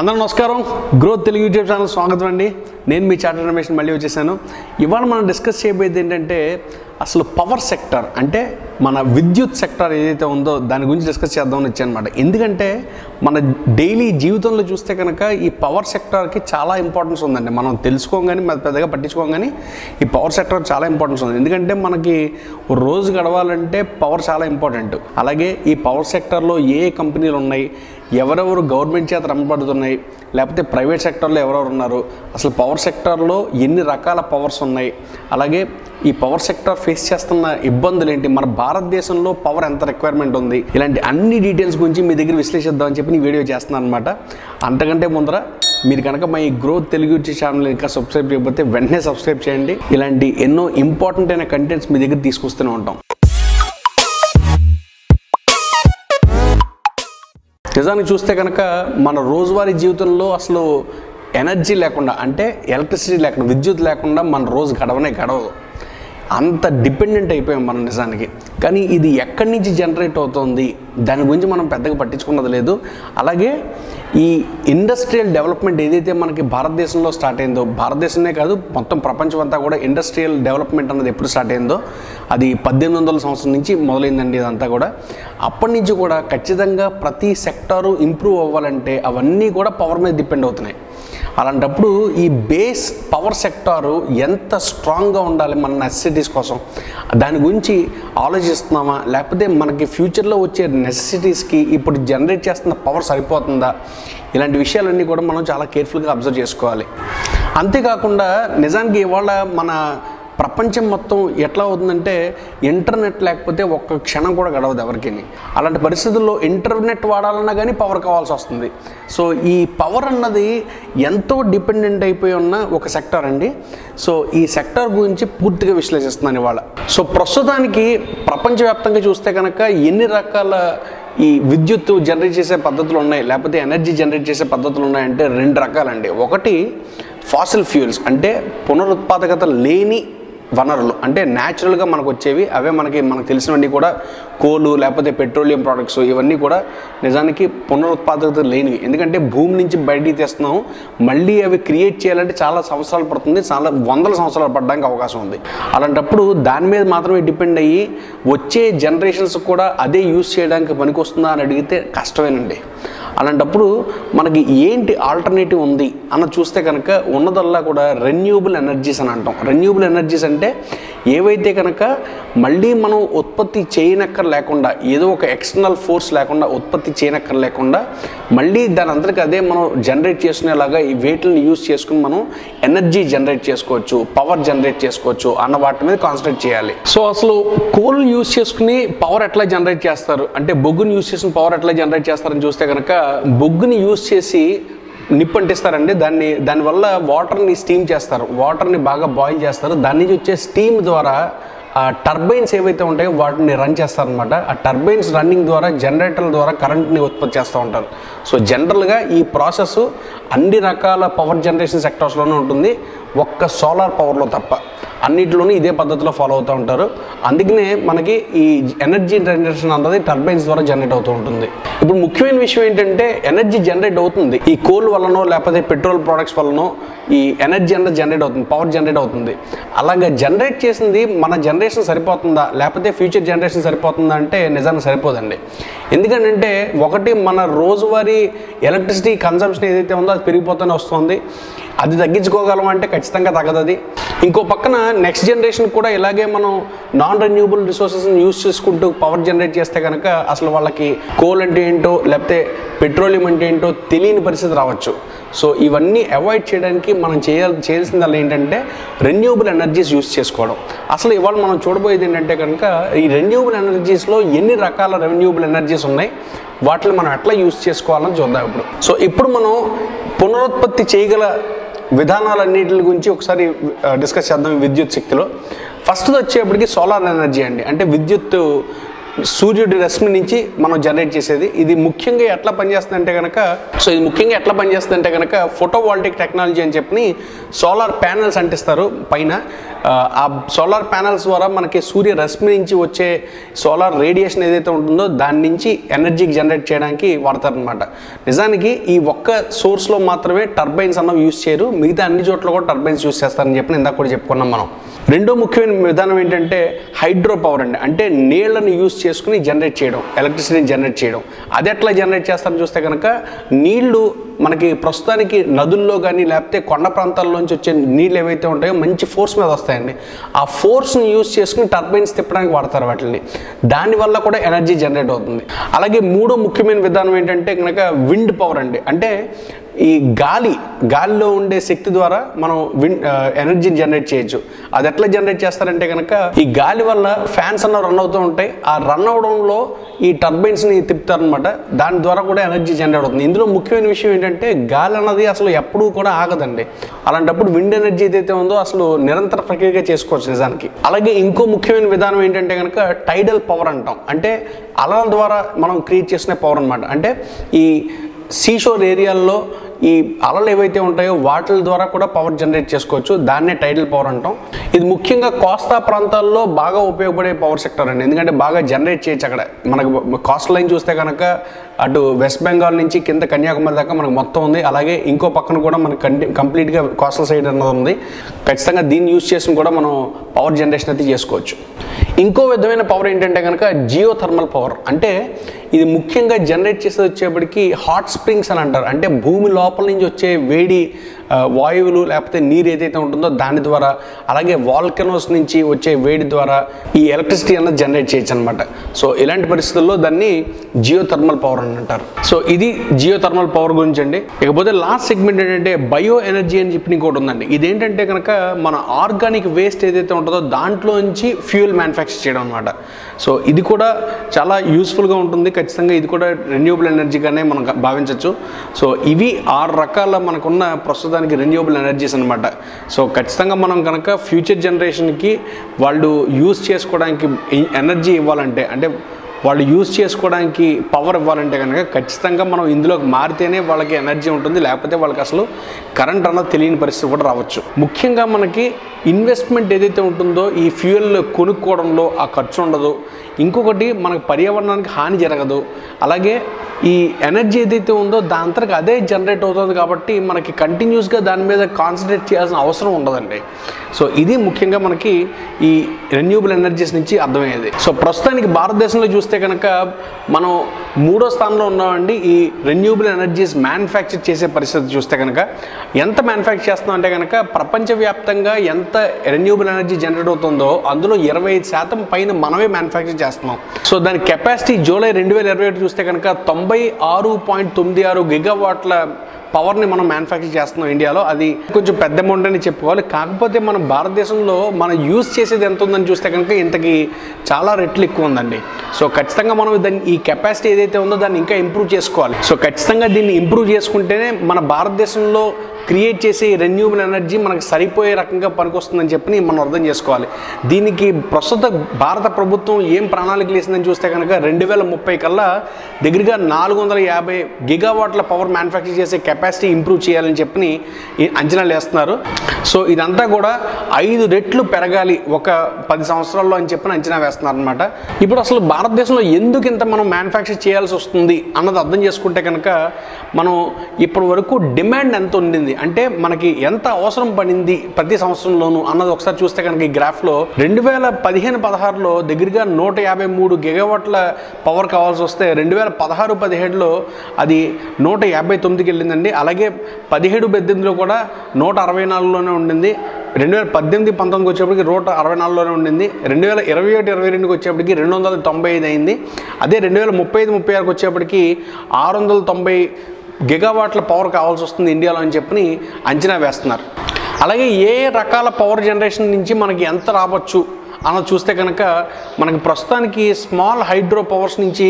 అందరూ నమస్కారం. Growth Telugu YouTube channel స్వాగతం అండి. నేను మీ చార్టర్ రమేష్ మళ్ళీ వచ్చేసాను. ఇవాళ మనం డిస్కస్ చేయబోయేది ఏంటంటే అసలు పవర్ సెక్టర్ అంటే మన విద్యుత్ సెక్టర్ ఏదైతే ఉందో దాని గురించి డిస్కస్ చేద్దామని వచ్చానమాట. ఎందుకంటే మన డైలీ జీవితంలో చూస్తే కనుక ఈ పవర్ సెక్టర్కి చాలా ఇంపార్టెన్స్ ఉందండి. మనం తెలుసుకోగానే మరి పెద్దగా పట్టించుకోగాని ఈ పవర్ సెక్టర్ చాలా ఇంపార్టెన్స్ ఉంది. ఎందుకంటే మనకి రోజు గడవాలంటే పవర్ చాలా ఇంపార్టెంట్ అలాగే ఈ పవర్ సెక్టర్లో ఏ కంపెనీలు ఉన్నాయి ఎవరెవరు గవర్నమెంట్ చేత రమ్మబడుతున్నాయి లేకపోతే ప్రైవేట్ సెక్టర్లో ఎవరెవరు ఉన్నారు అసలు పవర్ సెక్టర్లో ఎన్ని రకాల పవర్స్ ఉన్నాయి అలాగే ఈ పవర్ సెక్టర్ ఫేస్ చేస్తున్న ఇబ్బందులు ఏంటి మన భారతదేశంలో పవర్ ఎంత రిక్వైర్మెంట్ ఉంది ఇలాంటి అన్ని డీటెయిల్స్ గురించి మీ దగ్గర విశ్లేషిద్దామని చెప్పి నేను వీడియో చేస్తున్నాను అనమాట అంతకంటే ముందర మీరు కనుక మా ఈ గ్రోత్ తెలుగు యూట్యూబ్ ఛానల్ ఇంకా సబ్స్క్రైబ్ చేయకపోతే వెంటనే సబ్స్క్రైబ్ చేయండి. ఇలాంటి ఎన్నో ఇంపార్టెంట్ అయిన కంటెంట్స్ మీ దగ్గర తీసుకొస్తూనే ఉంటాం. నిజానికి చూస్తే కనుక మన రోజువారీ జీవితంలో అసలు ఎనర్జీ లేకుండా అంటే ఎలక్ట్రిసిటీ లేకుండా విద్యుత్ లేకుండా మన రోజు గడవనే గడవదు. అంత డిపెండెంట్ అయిపోయాం మనం నిజానికి. కానీ ఇది ఎక్కడి నుంచి జనరేట్ అవుతుంది? దాని గురించి మనం పెద్దగా పట్టించుకున్నది లేదు. అలాగే ఈ ఇండస్ట్రియల్ డెవలప్మెంట్ ఏదైతే మనకి భారతదేశంలో స్టార్ట్ అయిందో భారతదేశమే కాదు మొత్తం ప్రపంచం అంతా కూడా ఇండస్ట్రియల్ డెవలప్మెంట్ అన్నది ఎప్పుడు స్టార్ట్ అయిందో అది పద్దెనిమిది వందల సంవత్సరం నుంచి మొదలైందండి ఇదంతా కూడా. అప్పటి నుంచి కూడా ఖచ్చితంగా ప్రతి సెక్టారు ఇంప్రూవ్ అవ్వాలంటే అవన్నీ కూడా పవర్ మీద డిపెండ్ అవుతున్నాయి. అలాంటప్పుడు ఈ బేస్ పవర్ సెక్టారు ఎంత స్ట్రాంగ్గా ఉండాలి మన నెసెసిటీస్ కోసం? దాని గురించి ఆలోచిస్తున్నామా? లేకపోతే మనకి ఫ్యూచర్లో వచ్చే నెసెసిటీస్కి ఇప్పుడు జనరేట్ చేస్తున్న పవర్ సరిపోతుందా? ఇలాంటి విషయాలన్నీ కూడా మనం చాలా కేర్ఫుల్గా అబ్జర్వ్ చేసుకోవాలి. అంతేకాకుండా నిజానికి ఇవాళ మన ప్రపంచం మొత్తం ఎట్లా అవుతుందంటే ఇంటర్నెట్ లేకపోతే ఒక్క క్షణం కూడా గడవదు ఎవరికి అలాంటి పరిస్థితుల్లో ఇంటర్నెట్ వాడాలన్నా కానీ పవర్ కావాల్సి వస్తుంది. సో ఈ పవర్ అన్నది ఎంతో డిపెండెంట్ అయిపోయి ఉన్న ఒక సెక్టర్ అండి. సో ఈ సెక్టర్ గురించి పూర్తిగా విశ్లేషిస్తున్నాను ఇవాళ. సో ప్రస్తుతానికి ప్రపంచవ్యాప్తంగా చూస్తే కనుక ఎన్ని రకాల ఈ విద్యుత్ జనరేట్ చేసే పద్ధతులు ఉన్నాయి? లేకపోతే ఎనర్జీ జనరేట్ చేసే పద్ధతులు ఉన్నాయంటే రెండు రకాలండి. ఒకటి ఫాసిల్ ఫ్యూల్స్ అంటే పునరుత్పాదకత లేని వనరులు. అంటే న్యాచురల్గా మనకు వచ్చేవి అవే మనకి మనకు తెలిసినవన్నీ కూడా కోలు లేకపోతే పెట్రోలియం ప్రోడక్ట్స్ ఇవన్నీ కూడా నిజానికి పునరుత్పాదకత లేనివి. ఎందుకంటే భూమి నుంచి బయటికి తెస్తున్నాం. మళ్ళీ అవి క్రియేట్ చేయాలంటే చాలా సంవత్సరాలు పడుతుంది. చాలా వందల సంవత్సరాలు పడడానికి అవకాశం ఉంది. అలాంటప్పుడు దాని మీద మాత్రమే డిపెండ్ అయ్యి వచ్చే జనరేషన్స్ కూడా అదే యూస్ చేయడానికి పనికొస్తుందా అని అడిగితే కష్టమేనండి. అలాంటప్పుడు మనకి ఏంటి ఆల్టర్నేటివ్ ఉంది అన్న చూస్తే కనుక ఉన్నదల్లా కూడా రెన్యూబుల్ ఎనర్జీస్ అని అంటాం. రెన్యూబుల్ ఎనర్జీస్ అంటే ఏవైతే కనుక మళ్ళీ మనం ఉత్పత్తి చేయనక్కర్ లేకుండా ఏదో ఒక ఎక్స్టర్నల్ ఫోర్స్ లేకుండా ఉత్పత్తి చేయనక్కర్ లేకుండా మళ్ళీ దాని అందరికి అదే మనం జనరేట్ చేసుకునేలాగా ఈ వేటిని యూస్ చేసుకుని మనం ఎనర్జీ జనరేట్ చేసుకోవచ్చు పవర్ జనరేట్ చేసుకోవచ్చు అన్న వాటి మీద కాన్సన్ట్రేట్ చేయాలి. సో అసలు కోల్ యూస్ చేసుకుని పవర్ ఎట్లా జనరేట్ చేస్తారు? అంటే బొగ్గుని యూస్ చేసిన పవర్ ఎట్లా జనరేట్ చేస్తారని చూస్తే కనుక బొగ్గుని యూస్ చేసి నిప్పు అంటిస్తారండి. దాన్ని దానివల్ల వాటర్ని స్టీమ్ చేస్తారు. వాటర్ని బాగా బాయిల్ చేస్తారు. దాని నుంచి వచ్చే స్టీమ్ ద్వారా ఆ టర్బైన్స్ ఏవైతే ఉంటాయో వాటిని రన్ చేస్తారనమాట ఆ టర్బైన్స్ రన్నింగ్ ద్వారా జనరేటర్ల ద్వారా కరెంట్ని ఉత్పత్తి చేస్తూ ఉంటారు. సో జనరల్గా ఈ ప్రాసెస్ అన్ని రకాల పవర్ జనరేషన్ సెక్టర్స్లోనే ఉంటుంది. ఒక్క సోలార్ పవర్లో తప్ప. అన్నిటిలోనూ ఇదే పద్ధతిలో ఫాలో అవుతూ ఉంటారు. అందుకనే మనకి ఈ ఎనర్జీ జనరేషన్ అన్నది టర్బైన్స్ ద్వారా జనరేట్ అవుతూ ఉంటుంది. ఇప్పుడు ముఖ్యమైన విషయం ఏంటంటే ఎనర్జీ జనరేట్ అవుతుంది. ఈ కోల్ వల్లనో లేకపోతే పెట్రోల్ ప్రోడక్ట్స్ వల్లనో ఈ ఎనర్జీ అన్నది జనరేట్ అవుతుంది పవర్ జనరేట్ అవుతుంది. అలాగా జనరేట్ చేసింది మన జనరేషన్ సరిపోతుందా లేకపోతే ఫ్యూచర్ జనరేషన్ సరిపోతుందా అంటే నిజానికి సరిపోదండి. ఎందుకంటే ఒకటి మన రోజువారీ ఎలక్ట్రిసిటీ కన్సంప్షన్ ఏదైతే ఉందో అది పెరిగిపోతూనే వస్తుంది. అది తగ్గించుకోగలం అంటే ఖచ్చితంగా తగ్గదది. ఇంకో పక్కన నెక్స్ట్ జనరేషన్ కూడా ఇలాగే మనం నాన్ రెన్యూబుల్ రిసోర్సెస్ని యూస్ చేసుకుంటూ పవర్ జనరేట్ చేస్తే కనుక అసలు వాళ్ళకి కోల్ అంటే ఏంటో లేకపోతే పెట్రోలియం అంటే ఏంటో తెలియని పరిస్థితి రావచ్చు. సో ఇవన్నీ అవాయిడ్ చేయడానికి మనం చేయాలి చేయాల్సిందల్లా ఏంటంటే రెన్యూబుల్ ఎనర్జీస్ యూస్ చేసుకోవడం. అసలు ఇవాళ మనం చూడబోయేది ఏంటంటే కనుక ఈ రెన్యూబుల్ ఎనర్జీస్లో ఎన్ని రకాల రెన్యూబుల్ ఎనర్జీస్ ఉన్నాయి? వాటిని మనం ఎట్లా యూస్ చేసుకోవాలని చూద్దాం ఇప్పుడు. సో ఇప్పుడు మనం పునరుత్పత్తి చేయగల విధానాలన్నిటి గురించి ఒకసారి డిస్కస్ చేద్దాం విద్యుత్ శక్తిలో. ఫస్ట్ వచ్చేప్పటికి సోలార్ ఎనర్జీ అండి. అంటే విద్యుత్ సూర్యుడి రశ్మి నుంచి మనం జనరేట్ చేసేది. ఇది ముఖ్యంగా ఎట్లా పనిచేస్తుందంటే కనుక సో ఇది ముఖ్యంగా ఎట్లా పనిచేస్తుందంటే కనుక ఫోటోవాల్టిక్ టెక్నాలజీ అని చెప్పి సోలార్ ప్యానల్స్ అంటిస్తారు పైన. ఆ, సోలార్ ప్యానల్స్ ద్వారా మనకి సూర్య రశ్మి నుంచి వచ్చే సోలార్ రేడియేషన్ ఏదైతే ఉంటుందో దాని నుంచి ఎనర్జీకి జనరేట్ చేయడానికి వాడతారనమాట నిజానికి ఈ ఒక్క సోర్స్లో మాత్రమే టర్బైన్స్ అన్నవి యూస్ చేయరు. మిగతా అన్ని చోట్ల కూడా టర్బైన్స్ యూస్ చేస్తారని చెప్పి ఇందాక కూడా చెప్పుకున్నాం మనం. రెండో ముఖ్యమైన విధానం ఏంటంటే హైడ్రో పవర్ అండి. అంటే నీళ్ళని యూస్ చేసుకుని జనరేట్ చేయడం ఎలక్ట్రిసిటీని జనరేట్ చేయడం. అది ఎట్లా జనరేట్ చేస్తారని చూస్తే కనుక నీళ్ళు మనకి ప్రస్తుతానికి నదుల్లో కానీ లేకపోతే కొండ ప్రాంతాల్లోంచి వచ్చే నీళ్ళు ఏవైతే ఉంటాయో మంచి ఫోర్స్ మీద వస్తాయండి. ఆ ఫోర్స్ని యూస్ చేసుకుని టర్బైన్స్ తిప్పడానికి వాడతారు వాటిని దానివల్ల కూడా ఎనర్జీ జనరేట్ అవుతుంది. అలాగే మూడో ముఖ్యమైన విధానం ఏంటంటే కనుక విండ్ పవర్ అండి. అంటే ఈ గాలి గాలిలో ఉండే శక్తి ద్వారా మనం విన్ ఎనర్జీని జనరేట్ చేయొచ్చు. అది ఎట్లా జనరేట్ చేస్తారంటే కనుక ఈ గాలి వల్ల ఫ్యాన్స్ అన్న రన్ అవుతూ ఉంటాయి. ఆ రన్ అవడంలో ఈ టర్బైన్స్ని తిప్పుతారనమాట దాని ద్వారా కూడా ఎనర్జీ జనరేట్ అవుతుంది. ఇందులో ముఖ్యమైన విషయం ఏంటంటే గాలి అన్నది అసలు ఎప్పుడూ కూడా ఆగదండి. అలాంటప్పుడు విండ్ ఎనర్జీ ఏదైతే ఉందో అసలు నిరంతర ప్రక్రియగా చేసుకోవచ్చు నిజానికి. అలాగే ఇంకో ముఖ్యమైన విధానం ఏంటంటే కనుక టైడల్ పవర్ అంటాం. అంటే అలల ద్వారా మనం క్రియేట్ చేసిన పవర్ అనమాట అంటే ఈ సీషోర్ ఏరియాల్లో ఈ అలలు ఏవైతే ఉంటాయో వాటిల ద్వారా కూడా పవర్ జనరేట్ చేసుకోవచ్చు. దాన్నే టైడల్ పవర్ అంటాం. ఇది ముఖ్యంగా కోస్తా ప్రాంతాల్లో బాగా ఉపయోగపడే పవర్ సెక్టర్ అండి. ఎందుకంటే బాగా జనరేట్ చేయొచ్చు అక్కడ. మనకు కాస్ట్ లైన్ చూస్తే కనుక అటు వెస్ట్ బెంగాల్ నుంచి కింద కన్యాకుమారి దాకా మనకు మొత్తం ఉంది. అలాగే ఇంకో పక్కన కూడా మనకు కంప్లీట్గా కోస్టల్ సైడ్ అన్నది ఉంది. ఖచ్చితంగా దీన్ని యూస్ చేసుకుని కూడా మనం పవర్ జనరేషన్ అయితే చేసుకోవచ్చు. ఇంకో విధమైన పవర్ ఏంటంటే కనుక జియో థర్మల్ పవర్. అంటే ఇది ముఖ్యంగా జనరేట్ చేసేది వచ్చేప్పటికి హాట్ స్ప్రింగ్స్ అని అంటారు. అంటే భూమి లోపల నుంచి వచ్చే వేడి వాయువులు లేకపోతే నీరు ఏదైతే ఉంటుందో దాని ద్వారా అలాగే వాల్కనోస్ నుంచి వచ్చే వేడి ద్వారా ఈ ఎలక్ట్రిసిటీ అన్నది జనరేట్ చేయొచ్చు అనమాట సో ఇలాంటి పరిస్థితుల్లో దాన్ని జియో థర్మల్ పవర్ అని అంటారు. సో ఇది జియో థర్మల్ పవర్ గురించి అండి. ఇకపోతే లాస్ట్ సెగ్మెంట్ ఏంటంటే బయో ఎనర్జీ అని చెప్పి ఇంకోటి ఉందండి. ఇదేంటంటే కనుక మన ఆర్గానిక్ వేస్ట్ ఏదైతే ఉంటుందో దాంట్లో నుంచి ఫ్యూయల్ మ్యానుఫ్యాక్చర్ చేయడం అనమాట సో ఇది కూడా చాలా యూస్ఫుల్గా ఉంటుంది. ఖచ్చితంగా ఇది కూడా రెన్యూబుల్ ఎనర్జీగానే మనం భావించవచ్చు సో ఇవి ఆరు రకాల మనకున్న ప్రస్తుతానికి రెన్యూబుల్ ఎనర్జీస్ అనమాట సో ఖచ్చితంగా మనం కనుక ఫ్యూచర్ జనరేషన్కి వాళ్ళు యూస్ చేసుకోవడానికి ఎనర్జీ ఇవ్వాలంటే అంటే వాళ్ళు యూజ్ చేసుకోవడానికి పవర్ ఇవ్వాలంటే కనుక ఖచ్చితంగా మనం ఇందులోకి మారితేనే వాళ్ళకి ఎనర్జీ ఉంటుంది లేకపోతే వాళ్ళకి అసలు కరెంట్ అన్నది తెలియని పరిస్థితి కూడా రావచ్చు. ముఖ్యంగా మనకి ఇన్వెస్ట్మెంట్ ఏదైతే ఉంటుందో ఈ ఫ్యూయల్ కొనుక్కోవడంలో ఆ ఖర్చు ఉండదు. ఇంకొకటి మనకు పర్యావరణానికి హాని జరగదు. అలాగే ఈ ఎనర్జీ ఏదైతే ఉందో దాని అంతరకు అదే జనరేట్ అవుతుంది కాబట్టి మనకి కంటిన్యూస్గా దాని మీద కాన్సన్ట్రేట్ చేయాల్సిన అవసరం ఉండదండి. సో ఇది ముఖ్యంగా మనకి ఈ రెన్యూబుల్ ఎనర్జీస్ నుంచి అర్థమయ్యేది. సో ప్రస్తుతానికి భారతదేశంలో చూస్తే కనుక మనం మూడో స్థానంలో ఉన్నామండి. ఈ రెన్యూబుల్ ఎనర్జీస్ మ్యానుఫ్యాక్చర్ చేసే పరిస్థితి చూస్తే కనుక ఎంత మ్యానుఫ్యాక్చర్ చేస్తున్నాం అంటే కనుక ప్రపంచవ్యాప్తంగా ఎంత ఎంత రెన్యూబుల్ ఎనర్జీ జనరేట్ అవుతుందో అందులో ఇరవై ఐదు శాతం పైన మనమే మ్యానుఫ్యాక్చర్ చేస్తున్నాం. సో దాని కెపాసిటీ జూలై రెండు వేల ఇరవై ఒకటి చూస్తే కనుక తొంభై ఆరు పాయింట్ తొమ్మిది ఆరు గిగావాట్ల పవర్ని మనం మ్యానుఫ్యాక్చర్ చేస్తున్నాం ఇండియాలో అది కొంచెం పెద్ద అమౌంట్ అని చెప్పుకోవాలి. కాకపోతే మన భారతదేశంలో మనం యూజ్ చేసేది ఎంత ఉందని చూస్తే కనుక ఇంతకి చాలా రెట్లు ఎక్కువ ఉందండి. సో ఖచ్చితంగా మనం దాన్ని ఈ కెపాసిటీ ఏదైతే ఉందో దాన్ని ఇంకా ఇంప్రూవ్ చేసుకోవాలి. సో ఖచ్చితంగా దీన్ని ఇంప్రూవ్ చేసుకుంటేనే మన భారతదేశంలో క్రియేట్ చేసే రెన్యూబుల్ ఎనర్జీ మనకు సరిపోయే రకంగా పనికొస్తుందని చెప్పి మనం అర్థం చేసుకోవాలి. దీనికి ప్రస్తుత భారత ప్రభుత్వం ఏం ప్రణాళికలు వేసిందని చూస్తే కనుక రెండు వేల ముప్పై కల్లా దగ్గరగా నాలుగు వందల యాభై గిగావాట్ల పవర్ మ్యానుఫ్యాక్చర్ చేసే కెపాసిటీ కెపాసిటీ ఇంప్రూవ్ చేయాలని చెప్పి అంచనాలు వేస్తున్నారు. సో ఇదంతా కూడా ఐదు రెట్లు పెరగాలి ఒక పది సంవత్సరాల్లో అని చెప్పి అంచనా వేస్తున్నారు అనమాట ఇప్పుడు అసలు భారతదేశంలో ఎందుకు ఇంత మనం మ్యానుఫ్యాక్చర్ చేయాల్సి వస్తుంది అన్నది అర్థం చేసుకుంటే కనుక మనం ఇప్పటి వరకు డిమాండ్ ఎంత ఉండింది? అంటే మనకి ఎంత అవసరం పడింది ప్రతి సంవత్సరంలోనూ అన్నది ఒకసారి చూస్తే కనుక ఈ గ్రాఫ్లో రెండు వేల పదిహేను పదహారులో దగ్గరగా నూట యాభై మూడు గిగవాట్ల పవర్ కావాల్సి వస్తే రెండు వేల పదహారు పదిహేడులో అది నూట యాభై తొమ్మిదికి వెళ్ళిందండి. అలాగే పదిహేడు పద్దెనిమిదిలో కూడా నూట అరవై నాలుగులోనే ఉండింది. రెండు వేల పద్దెనిమిది పంతొమ్మిదికి వచ్చేప్పటికి నూట అరవై నాలుగులోనే ఉండింది. రెండు వేల ఇరవై ఒకటి ఇరవై రెండుకి వచ్చేప్పటికి రెండు వందల తొంభై ఐదు అయింది. అదే రెండు వేల ముప్పై ఐదు ముప్పై ఆరుకి వచ్చేప్పటికి ఆరు వందల తొంభై గిగావాట్ల పవర్ కావాల్సి వస్తుంది ఇండియాలో అని చెప్పి అంచనా వేస్తున్నారు. అలాగే ఏ రకాల పవర్ జనరేషన్ నుంచి మనకి ఎంత రావచ్చు? అలా చూస్తే కనుక మనకి ప్రస్తుతానికి స్మాల్ హైడ్రో పవర్స్ నుంచి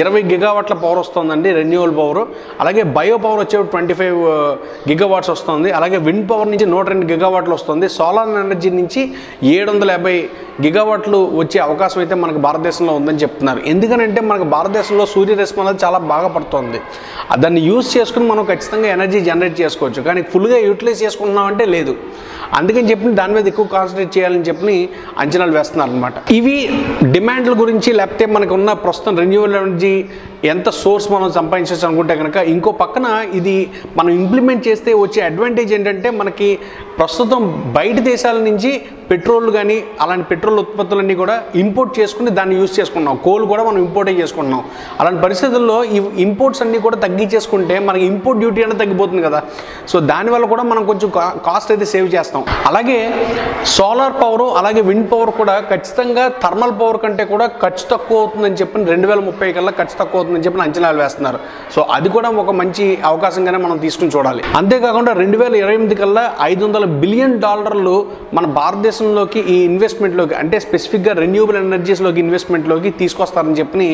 ఇరవై గిగావాట్ల పవర్ వస్తుందండి రెన్యూవల్ పవర్. అలాగే బయో పవర్ వచ్చే ట్వంటీ ఫైవ్ గిగావాట్స్ వస్తుంది. అలాగే విండ్ పవర్ నుంచి నూట రెండు గిగావాట్లు వస్తుంది. సోలార్ ఎనర్జీ నుంచి ఏడు వందల యాభై గిగావాట్లు వచ్చే అవకాశం అయితే మనకు భారతదేశంలో ఉందని చెప్తున్నారు. ఎందుకనంటే మనకు భారతదేశంలో సూర్యరశ్మి అనేది చాలా బాగా పడుతుంది. దాన్ని యూజ్ చేసుకుని మనం ఖచ్చితంగా ఎనర్జీ జనరేట్ చేసుకోవచ్చు. కానీ ఫుల్గా యూటిలైజ్ చేసుకుంటున్నామంటే లేదు. అందుకని చెప్పి దాని మీద ఎక్కువ కాన్సన్ట్రేట్ చేయాలని చెప్పి అంచనాలు వేస్తున్నారు అనమాట ఇవి డిమాండ్ల గురించి లేకపోతే మనకు ఉన్న ప్రస్తుతం రెన్యూవల్ ఎనర్జీ ఎంత సోర్స్ మనం సంపాదించవచ్చు అనుకుంటే కనుక ఇంకో పక్కన ఇది మనం ఇంప్లిమెంట్ చేస్తే వచ్చే అడ్వాంటేజ్ ఏంటంటే మనకి ప్రస్తుతం బయట దేశాల నుంచి పెట్రోల్ కానీ అలాంటి పెట్రోల్ ఉత్పత్తులన్నీ కూడా ఇంపోర్ట్ చేసుకుని దాన్ని యూజ్ చేసుకున్నాం కోల్ కూడా మనం ఇంపోర్టే చేసుకుంటున్నాం. అలాంటి పరిస్థితుల్లో ఈ ఇంపోర్ట్స్ అన్నీ కూడా తగ్గించేసుకుంటే మనకి ఇంపోర్ట్ డ్యూటీ అనేది తగ్గిపోతుంది కదా. సో దానివల్ల కూడా మనం కొంచెం కాస్ట్ అయితే సేవ్ చేస్తాం. అలాగే సోలార్ పవర్ అలాగే విండ్ పవర్ కూడా ఖచ్చితంగా థర్మల్ పవర్ కంటే కూడా ఖర్చు తక్కువ అవుతుందని చెప్పి రెండు వేల ముప్పై కల్లా ఖర్చు తక్కువ అవుతుంది. అవుతుందని చెప్పి అంచనాలు వేస్తున్నారు. సో అది కూడా ఒక మంచి అవకాశంగానే మనం తీసుకుని చూడాలి. అంతేకాకుండా రెండు వేల ఇరవై ఎనిమిది కల్లా ఐదు వందల బిలియన్ డాలర్లు మన భారతదేశంలోకి ఈ ఇన్వెస్ట్మెంట్లోకి అంటే స్పెసిఫిక్గా రెన్యూబుల్ ఎనర్జీస్లోకి ఇన్వెస్ట్మెంట్లోకి తీసుకొస్తారని చెప్పి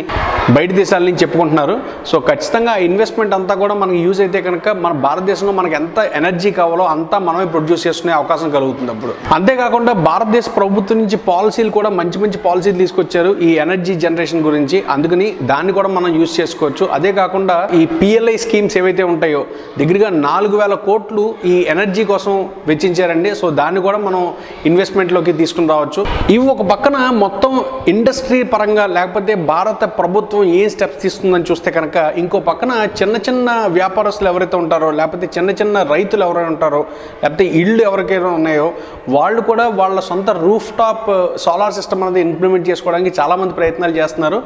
బయట దేశాల నుంచి చెప్పుకుంటున్నారు. సో ఖచ్చితంగా ఆ ఇన్వెస్ట్మెంట్ అంతా కూడా మనకి యూజ్ అయితే కనుక మన భారతదేశంలో మనకి ఎంత ఎనర్జీ కావాలో అంతా మనమే ప్రొడ్యూస్ చేసుకునే అవకాశం కలుగుతుంది అప్పుడు. అంతేకాకుండా భారతదేశ ప్రభుత్వం నుంచి పాలసీలు కూడా మంచి మంచి పాలసీలు తీసుకొచ్చారు ఈ ఎనర్జీ జనరేషన్ గురించి. అందుకని దాన్ని కూడా మనం యూజ్ చేసుకోవచ్చు. అదే కాకుండా ఈ పిఎల్ఐ స్కీమ్స్ ఏవైతే ఉంటాయో దగ్గరగా నాలుగు వేల కోట్లు ఈ ఎనర్జీ కోసం వెచ్చించారండి. సో దాన్ని కూడా మనం ఇన్వెస్ట్మెంట్లోకి తీసుకుని రావచ్చు. ఇవి ఒక పక్కన మొత్తం ఇండస్ట్రీ పరంగా లేకపోతే భారత ప్రభుత్వం ఏం స్టెప్స్ తీసుకుందని చూస్తే కనుక ఇంకో పక్కన చిన్న చిన్న వ్యాపారస్తులు ఎవరైతే ఉంటారో లేకపోతే చిన్న చిన్న రైతులు ఎవరైనా ఉంటారో లేకపోతే ఇళ్ళు ఎవరికైనా ఉన్నాయో వాళ్ళు కూడా వాళ్ళ సొంత రూఫ్ టాప్ సోలార్ సిస్టమ్ అనేది ఇంప్లిమెంట్ చేసుకోవడానికి చాలామంది ప్రయత్నాలు చేస్తున్నారు.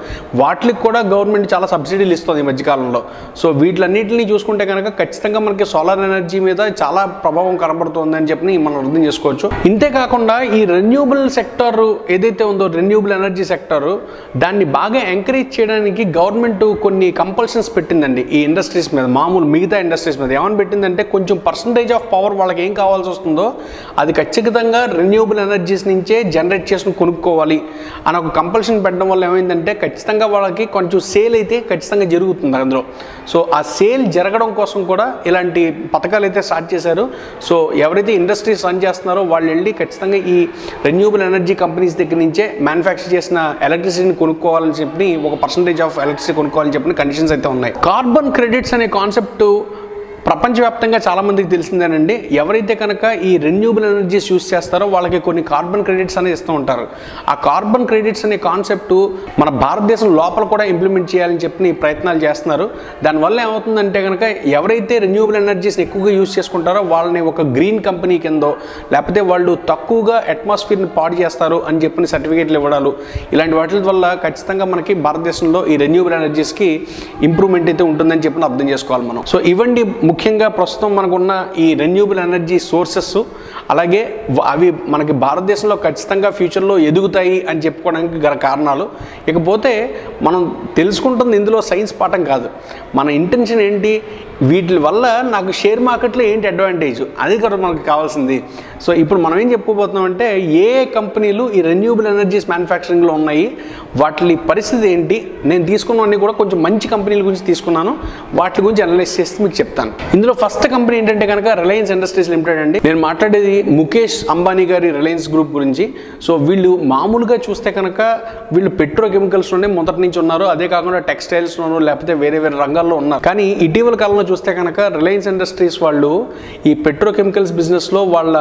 వాటికి కూడా గవర్నమెంట్ చాలా సబ్సిడీలు ఇస్తుంది ఈ మధ్యకాలంలో. సో వీటిలన్నింటినీ చూసుకుంటే కనుక ఖచ్చితంగా మనకి సోలార్ ఎనర్జీ మీద చాలా ప్రభావం కనబడుతుంది అని చెప్పి మనం అర్థం చేసుకోవచ్చు. ఇంతే కాకుండా ఈ రెన్యూబుల్ సెక్టర్ ఏదైతే ఉందో రెన్యూబుల్ ఎనర్జీ సెక్టర్ దాన్ని బాగా ఎంకరేజ్ చేయడానికి గవర్నమెంట్ కొన్ని కంపల్షన్స్ పెట్టిందండి ఈ ఇండస్ట్రీస్ మీద మామూలు మిగతా ఇండస్ట్రీస్ మీద. ఏమని పెట్టిందంటే కొంచెం పర్సంటేజ్ ఆఫ్ పవర్ వాళ్ళకి ఏం కావాల్సి వస్తుందో అది ఖచ్చితంగా రెన్యూబుల్ ఎనర్జీస్ నుంచే జనరేట్ చేసుకుని కొనుక్కోవాలి. అని ఒక కంపల్షన్ పెట్టడం వల్ల ఏమైందంటే ఖచ్చితంగా వాళ్ళకి కొంచెం సేల్ అయితే ఖచ్చితంగా జరుగుతుంది అందులో. సో ఆ సేల్ జరగడం కోసం కూడా ఇలాంటి పథకాలు అయితే స్టార్ట్ చేశారు. సో ఎవరైతే ఇండస్ట్రీస్ రన్ చేస్తున్నారో వాళ్ళు వెళ్ళి ఖచ్చితంగా ఈ రెన్యూబుల్ ఎనర్జీ కంపెనీస్ దగ్గర నుంచే మ్యానుఫ్యాక్చర్ చేసిన ఎలక్ట్రిసిటీని కొనుక్కోవాలని చెప్పి ఒక పర్సంటేజ్ ఆఫ్ ఎలక్ట్రిసిటీ కొనుక్కోవాలని చెప్పిన కండిషన్స్ అయితే ఉన్నాయి. కార్బన్ క్రెడిట్స్ అనే కాన్సెప్ట్ ప్రపంచవ్యాప్తంగా చాలామందికి తెలిసిందేనండి ఎవరైతే కనుక ఈ రెన్యూబుల్ ఎనర్జీస్ యూస్ చేస్తారో వాళ్ళకి కొన్ని కార్బన్ క్రెడిట్స్ అనేది ఇస్తూ ఉంటారు. ఆ కార్బన్ క్రెడిట్స్ అనే కాన్సెప్ట్ మన భారతదేశం లోపల కూడా ఇంప్లిమెంట్ చేయాలని చెప్పి ప్రయత్నాలు చేస్తున్నారు. దానివల్ల ఏమవుతుందంటే కనుక ఎవరైతే రెన్యూబుల్ ఎనర్జీస్ ఎక్కువగా యూస్ చేసుకుంటారో వాళ్ళని ఒక గ్రీన్ కంపెనీ కిందో లేకపోతే వాళ్ళు తక్కువగా అట్మాస్ఫియర్ని పాడు చేస్తారు అని చెప్పిన సర్టిఫికేట్లు ఇవ్వడాలు. ఇలాంటి వాటి వల్ల ఖచ్చితంగా మనకి భారతదేశంలో ఈ రెన్యూబుల్ ఎనర్జీస్కి ఇంప్రూవ్మెంట్ అయితే ఉంటుందని చెప్పి అర్థం చేసుకోవాలి మనం. సో ఇవండి ముఖ్యంగా ప్రస్తుతం మనకున్న ఈ రెన్యూబుల్ ఎనర్జీ సోర్సెస్ అలాగే అవి మనకి భారతదేశంలో ఖచ్చితంగా ఫ్యూచర్లో ఎదుగుతాయి అని చెప్పుకోవడానికి గల కారణాలు. ఇకపోతే మనం తెలుసుకుంటుంది ఇందులో సైన్స్ పాఠం కాదు. మన ఇంటెన్షన్ ఏంటి? వీటి వల్ల నాకు షేర్ మార్కెట్లో ఏంటి అడ్వాంటేజ్ అది కదా మనకు కావాల్సింది. సో ఇప్పుడు మనం ఏం చెప్పుకోబోతున్నాం అంటే ఏ ఏ కంపెనీలు ఈ రెన్యూబుల్ ఎనర్జీస్ మ్యానుఫ్యాక్చరింగ్లో ఉన్నాయి? వాటి పరిస్థితి ఏంటి? నేను తీసుకున్నవన్నీ కూడా కొంచెం మంచి కంపెనీల గురించి తీసుకున్నాను. వాటి గురించి అనలైజ్ చేసి మీకు చెప్తాను. ఇందులో ఫస్ట్ కంపెనీ ఏంటంటే కనుక రిలయన్స్ ఇండస్ట్రీస్ లిమిటెడ్ అండి. నేను మాట్లాడేది ముఖేష్ అంబానీ గారి రిలయన్స్ గ్రూప్ గురించి. సో వీళ్ళు మామూలుగా చూస్తే కనుక వీళ్ళు పెట్రోకెమికల్స్లోనే మొదటి నుంచి ఉన్నారు. అదే కాకుండా టెక్స్టైల్స్లోనూ లేకపోతే వేరే వేరే రంగాల్లో ఉన్నారు. కానీ ఇటీవల కాలంలో చూస్తే కనుక రిలయన్స్ ఇండస్ట్రీస్ వాళ్ళు ఈ పెట్రోకెమికల్స్ బిజినెస్లో వాళ్ళ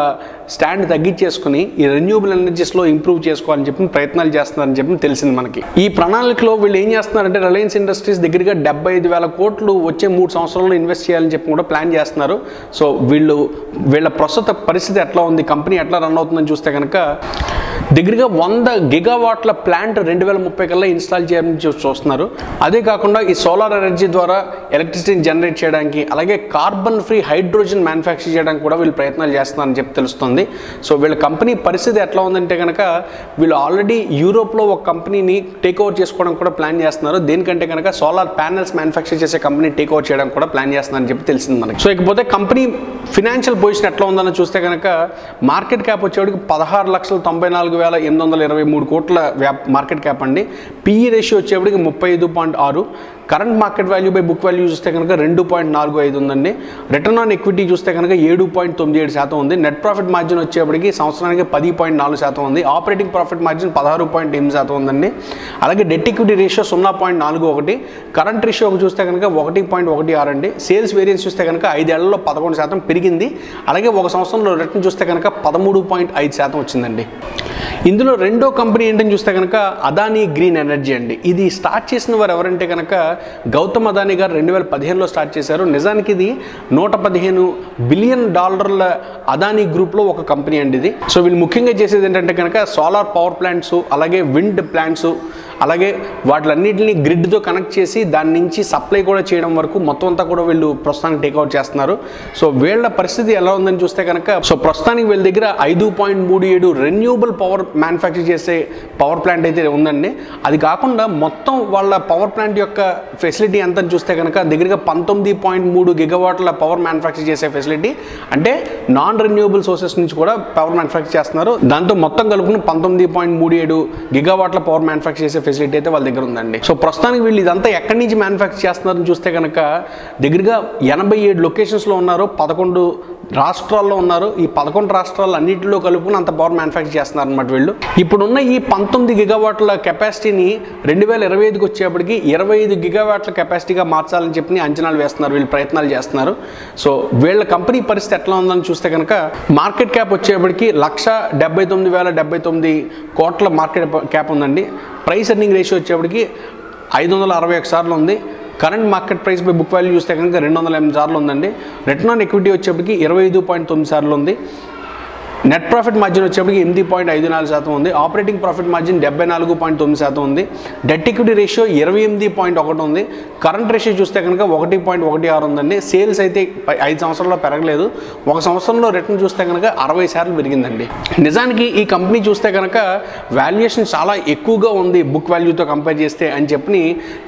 స్టాండ్ తగ్గించేసుకుని ఈ రెన్యూబుల్ ఎనర్జీస్లో ఇంప్రూవ్ చేసుకోవాలని చెప్పి ప్రయత్నాలు చేస్తున్నారని చెప్పి తెలిసింది మనకి. ఈ ప్రణాళికలో వీళ్ళు ఏం చేస్తున్నారంటే రిలయన్స్ ఇండస్ట్రీస్ దగ్గరగా డెబ్బై ఐదు వేల కోట్లు వచ్చే మూడు సంవత్సరాల్లో ఇన్వెస్ట్ చేయాలని చెప్పి కూడా ప్లాన్ చేస్తున్నారు. సో వీళ్ళు వీళ్ళ ప్రస్తుత పరిస్థితి ఎట్లా ఉంది? కంపెనీ ఎట్లా రన్ అవుతుందని చూస్తే కనుక దగ్గరగా వంద గిగావాట్ల ప్లాంట్ రెండు వేల ముప్పై కల్లా ఇన్స్టాల్ చేయాలని చూస్తున్నారు. అదే కాకుండా ఈ సోలార్ ఎనర్జీ ద్వారా ఎలక్ట్రిసిటీని జనరేట్ చేయడానికి అలాగే కార్బన్ ఫ్రీ హైడ్రోజన్ మ్యానుఫ్యాక్చర్ చేయడానికి కూడా వీళ్ళు ప్రయత్నాలు చేస్తున్నారని చెప్పి తెలుస్తుంది. సో వీళ్ళ కంపెనీ పరిస్థితి ఎట్లా ఉందంటే కనుక వీళ్ళు ఆల్రెడీ యూరోప్లో ఒక కంపెనీని టేక్ ఓవర్ చేసుకోవడం కూడా ప్లాన్ చేస్తున్నారు. దేనికంటే కనుక సోలార్ ప్యానెల్స్ మ్యానుఫ్యాక్చర్ చేసే కంపెనీ టేక్ ఓవర్ చేయడం కూడా ప్లాన్ చేస్తున్నారని చెప్పి తెలుసు తెలిసింది మనకి. సో ఇకపోతే కంపెనీ ఫినాన్షియల్ పొజిషన్ ఎట్లా ఉందని చూస్తే కనుక మార్కెట్ క్యాప్ వచ్చేవాడికి పదహారు లక్షల తొంభై నాలుగు వేల ఎనిమిది వందల ఇరవై మూడు కోట్ల వ్యాప్ మార్కెట్ క్యాప్ అండి. పిఈ రేషియో వచ్చేవాడికి ముప్పై ఐదు పాయింట్ ఆరు current market value by book value చూస్తే కనుక రెండు పాయింట్ నాలుగు ఐదు ఉందండి. రిటర్న్ ఆన్ ఈక్విటీ చూస్తే కనుక ఏడు పాయింట్ తొమ్మిది ఏడు శాతం ఉంది. నెట్ ప్రాఫిట్ మార్జిన్ వచ్చేప్పటికి సంవత్సరానికి పది పాయింట్ నాలుగు శాతం ఉంది. ఆపరేటింగ్ ప్రాఫిట్ మార్జిన్ పదహారు పాయింట్ ఎనిమిది శాతం ఉందండి. అలాగే డెట్ ఈక్విటీ రేషియో సున్నా పాయింట్ నాలుగు ఒకటి. కరెంట్ రేషియో చూస్తే కనుక ఒకటి పాయింట్ ఒకటి ఆరు అండి. సేల్స్ వేరియన్స్ చూస్తే కనుక ఐదేళ్ళలో పదకొండు శాతం పెరిగింది. అలాగే ఒక సంవత్సరంలో రిటర్న్ చూస్తే కనుక పదమూడు పాయింట్ ఐదు శాతం వచ్చిందండి. ఇందులో రెండో కంపెనీ ఏంటని చూస్తే కనుక అదానీ గ్రీన్ ఎనర్జీ అండి. ఇది స్టార్ట్ చేసిన వారు ఎవరంటే కనుక గౌతమ్ అదానీ గారు రెండు వేల పదిహేనులో స్టార్ట్ చేశారు. నిజానికి ఇది నూట పదిహేను బిలియన్ డాలర్ల అదానీ గ్రూప్లో ఒక కంపెనీ అండి ఇది. సో వీళ్ళు ముఖ్యంగా చేసేది ఏంటంటే కనుక సోలార్ పవర్ ప్లాంట్స్ అలాగే విండ్ ప్లాంట్స్ అలాగే వాటిలన్నింటినీ గ్రిడ్తో కనెక్ట్ చేసి దాని నుంచి సప్లై కూడా చేయడం వరకు మొత్తం అంతా కూడా వీళ్ళు ప్రస్తుతానికి టేక్అవుట్ చేస్తున్నారు. సో వీళ్ళ పరిస్థితి ఎలా ఉందని చూస్తే కనుక సో ప్రస్తుతానికి వీళ్ళ దగ్గర ఐదు పాయింట్ మూడు ఏడు రెన్యూబుల్ పవర్ మ్యానుఫ్యాక్చర్ చేసే పవర్ ప్లాంట్ అయితే ఉందండి. అది కాకుండా మొత్తం వాళ్ళ పవర్ ప్లాంట్ యొక్క ఫెసిలిటీ ఎంత చూస్తే కనుక దగ్గరగా పంతొమ్మిది పాయింట్ మూడు గిగవాట్ల పవర్ మ్యానుఫ్యాక్చర్ చేసే ఫెసిలిటీ అంటే నాన్ రెన్యూబుల్ సోర్సెస్ నుంచి కూడా పవర్ మ్యానుఫ్యాక్చర్ చేస్తున్నారు. దాంతో మొత్తం కలుపుకుని పంతొమ్మిది పాయింట్ మూడు ఏడు గిగవాట్ల పవర్ మ్యానుఫ్యాక్చర్ చేసే ఫెసిలిటీ అయితే వాళ్ళ దగ్గర ఉందండి. సో ప్రస్తుతానికి వీళ్ళు ఇదంతా ఎక్కడి నుంచి మ్యానుఫ్యాక్చర్ చేస్తున్నారని చూస్తే కనుక దగ్గరగా ఎనభై ఏడు లొకేషన్స్లో ఉన్నారు పదకొండు రాష్ట్రాల్లో ఉన్నారు. ఈ పదకొండు రాష్ట్రాలు అన్నింటిలో కలుపుకుని అంత పవర్ మ్యానుఫ్యాక్చర్ చేస్తున్నారు అనమాట వీళ్ళు. ఇప్పుడున్న ఈ పంతొమ్మిది గిగావాట్ల కెపాసిటీని రెండు వేల ఇరవై ఐదుకి వచ్చేప్పటికి ఇరవై ఐదు గిగావాట్ల కెపాసిటీగా మార్చాలని చెప్పి అంచనాలు వేస్తున్నారు వీళ్ళు ప్రయత్నాలు చేస్తున్నారు. సో వీళ్ళ కంపెనీ పరిస్థితి ఎట్లా ఉందని చూస్తే కనుక మార్కెట్ క్యాప్ వచ్చేప్పటికి లక్ష డెబ్బై తొమ్మిది వేల డెబ్బై తొమ్మిది కోట్ల మార్కెట్ క్యాప్ ఉందండి. ప్రైస్ ఎర్నింగ్ రేషియో వచ్చేప్పటికి ఐదు వందల అరవై ఒక సార్లు ఉంది. Current market price by book value చూస్తే కనుక రెండు వందల ఎనిమిది సార్లు ఉందండి. రిటర్న్ ఆన్ ఈక్విటీ వచ్చేప్పటికి ఇరవై ఐదు పాయింట్ తొమ్మిది సార్లు ఉంది. నెట్ ప్రాఫిట్ మార్జిన్ వచ్చేప్పటికి ఎనిమిది పాయింట్ ఐదు నాలుగు శాతం ఉంది. ఆపరేటింగ్ ప్రాఫిట్ మార్జిన్ డెబ్బై నాలుగు పాయింట్ తొమ్మిది శాతం ఉంది. డెట్ ఈక్విటీ రేషియో ఇరవై ఎనిమిది పాయింట్ ఒకటి ఉంది. కరెంట్ రేషియో చూస్తే కనుక ఒకటి పాయింట్ ఒకటి ఆరు ఉందండి. సేల్స్ అయితే ఐదు సంవత్సరాల్లో పెరగలేదు. ఒక సంవత్సరంలో రిటర్న్ చూస్తే కనుక అరవై శాతం పెరిగిందండి. నిజానికి ఈ కంపెనీ చూస్తే కనుక వాల్యుయేషన్ చాలా ఎక్కువగా ఉంది బుక్ వాల్యూతో కంపేర్ చేస్తే అని చెప్పి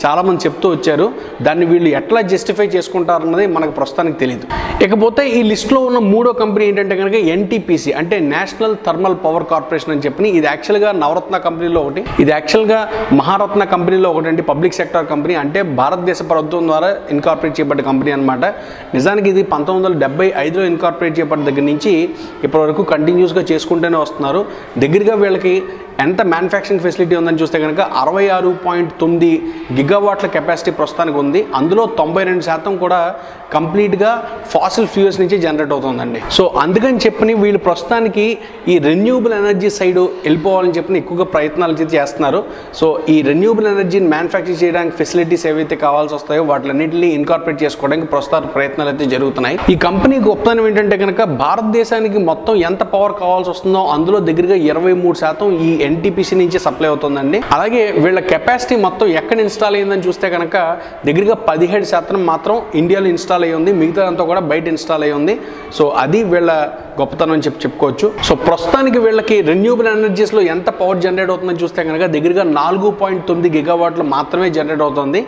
చాలామంది చెప్తూ వచ్చారు. దాన్ని వీళ్ళు ఎట్లా జస్టిఫై చేసుకుంటారన్నది మనకు ప్రస్తుతానికి తెలియదు ఇకపోతే ఈ లిస్ట్లో ఉన్న మూడో కంపెనీ ఏంటంటే కనుక ఎన్టీపీసీ అంటే నేషనల్ థర్మల్ పవర్ కార్పొరేషన్ అని చెప్పి ఇది యాక్చువల్గా నవరత్న కంపెనీలో ఒకటి. ఇది యాక్చువల్గా మహారత్న కంపెనీలో ఒకటి అండి. Public sector company. అంటే భారతదేశ ప్రభుత్వం ద్వారా ఇన్కార్పొరేట్ చేయబడ్డ కంపెనీ అనమాట నిజానికి ఇది పంతొమ్మిది వందల డెబ్బై ఐదులో ఇన్కార్పొరేట్ చేయబడ్డ దగ్గర నుంచి ఇప్పటివరకు కంటిన్యూస్గా చేసుకుంటూనే వస్తున్నారు. దగ్గరగా వీళ్ళకి ఎంత మ్యానుఫ్యాక్చరింగ్ ఫెసిలిటీ ఉందని చూస్తే కనుక అరవై ఆరు పాయింట్ తొమ్మిది గిగావాట్ల కెపాసిటీ ప్రస్తుతానికి ఉంది. అందులో తొంభై రెండు శాతం కూడా కంప్లీట్గా ఫాసిల్ ఫ్యూయల్స్ నుంచి జనరేట్ అవుతుందండి. సో అందుకని చెప్పని వీళ్ళు ప్రస్తుతానికి ఈ రెన్యూబుల్ ఎనర్జీ సైడ్ వెళ్ళిపోవాలని చెప్పి ఎక్కువగా ప్రయత్నాలు అయితే చేస్తున్నారు. సో ఈ రెన్యూబుల్ ఎనర్జీని మ్యానుఫ్యాక్చర్ చేయడానికి ఫెసిలిటీస్ ఏవైతే కావాల్సి వస్తాయో వాటిలన్నింటినీ ఇన్కార్పొరేట్ చేసుకోవడానికి ప్రస్తుత ప్రయత్నాలు అయితే జరుగుతున్నాయి. ఈ కంపెనీ గొప్పతనం ఏంటంటే కనుక భారతదేశానికి మొత్తం ఎంత పవర్ కావాల్సి వస్తుందో అందులో దగ్గరగా ఇరవై మూడు శాతం ఈ ఎన్టీపీసీ నుంచి సప్లై అవుతుందండి. అలాగే వీళ్ళ కెపాసిటీ మొత్తం ఎక్కడ ఇన్స్టాల్ అయ్యిందని చూస్తే కనుక దగ్గరగా పదిహేడు శాతం మాత్రం ఇండియాలో ఇన్స్టాల్ అయ్యి ఉంది. మిగతా అంతా కూడా బయట ఇన్స్టాల్ అయ్యి ఉంది. సో అది వీళ్ళ గొప్పతనం అని చెప్పి చెప్పుకోవచ్చు. సో ప్రస్తుతానికి వీళ్ళకి రెన్యూబుల్ ఎనర్జీస్లో ఎంత పవర్ జనరేట్ అవుతుందని చూస్తే కనుక దగ్గరగా నాలుగు పాయింట్ తొమ్మిది గిగావాట్లు మాత్రమే జనరేట్ అవుతుంది.